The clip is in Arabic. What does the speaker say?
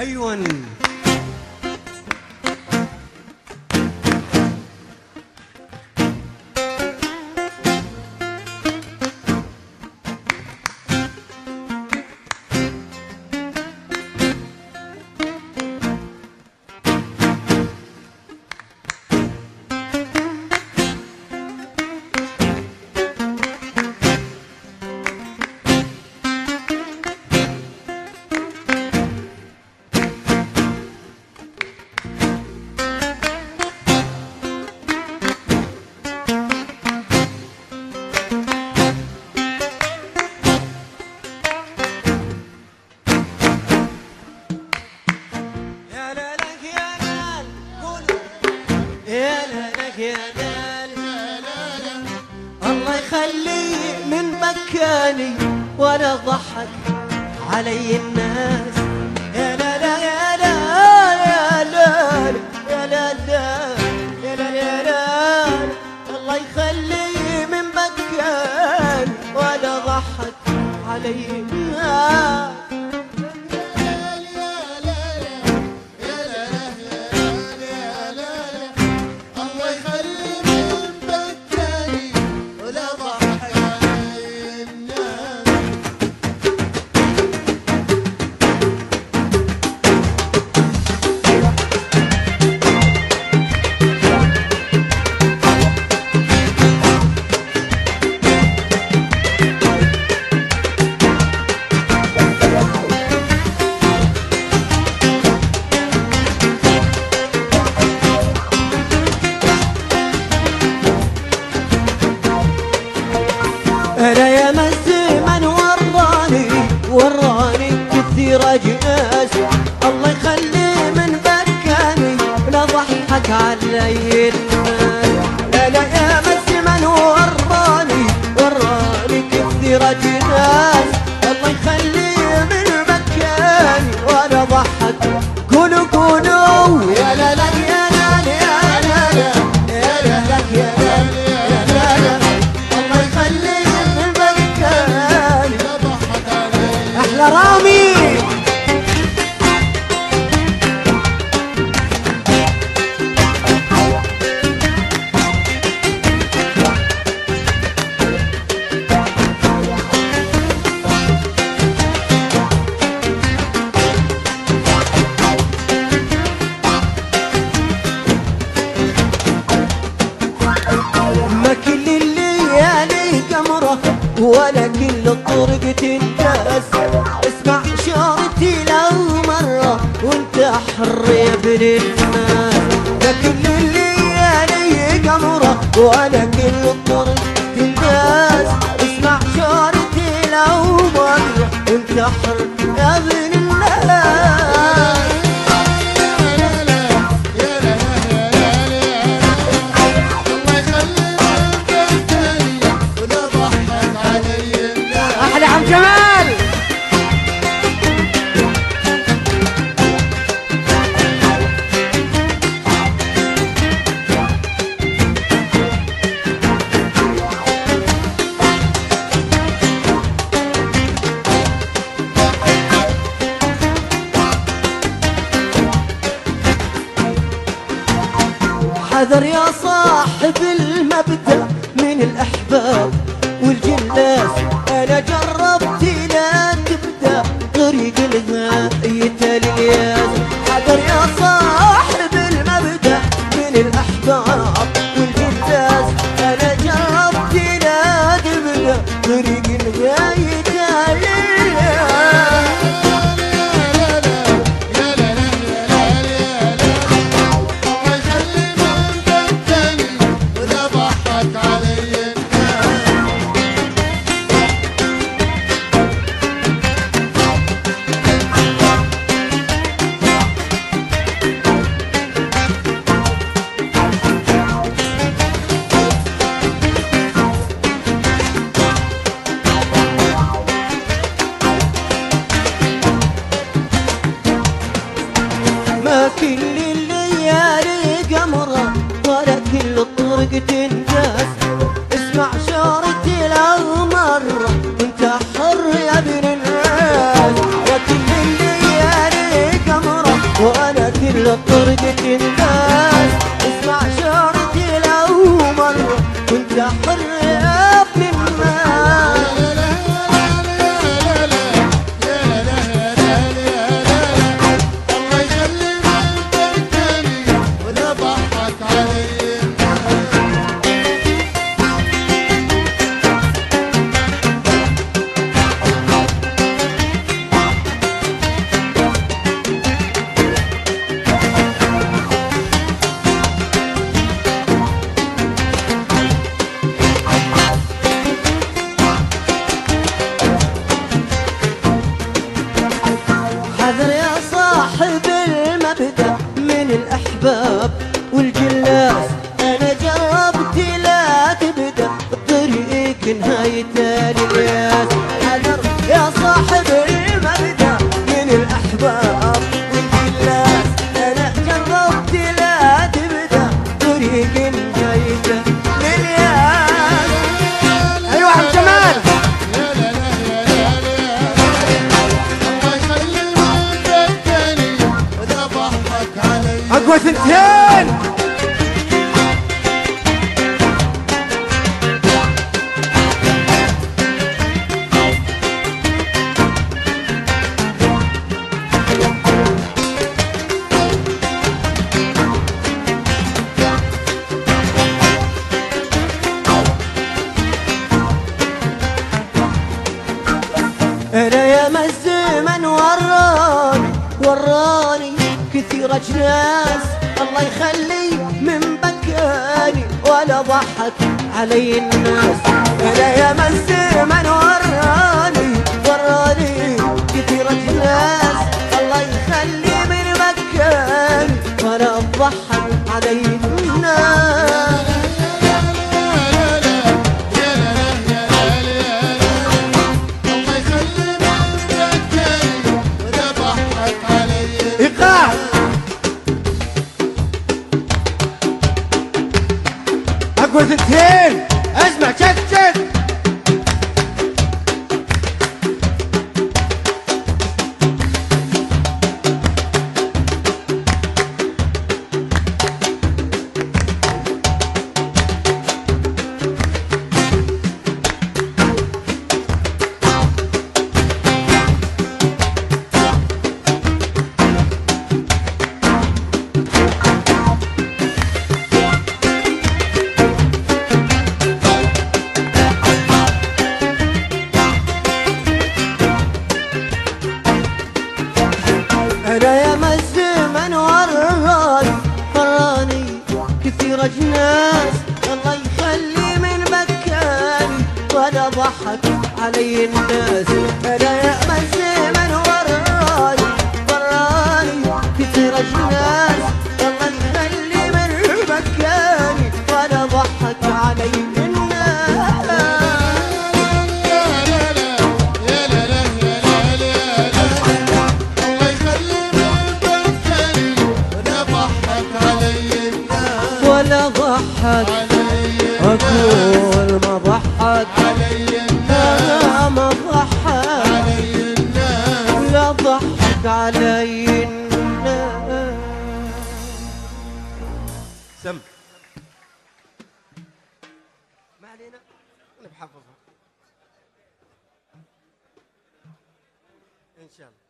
Ayun. خليه من مكاني وأنا ضحك علي الناس. يا لا لا يا لا يا لا يا لا لا يا لا يا لا. الله يخليه من مكاني وأنا ضحك علي الناس سنين لكن اللي يعني قمره وأنا نجر الباب والجلاس. أنا جربت لا تبدا الطريق نهايته ريم الزمن وراني وراني كثير أجناس. الله يخلي من بكاني ولا ضحك علي الناس. ريم الزمن وراني وراني 我的天 علي الناس. سم. ما علينا. نحفظها إن شاء الله.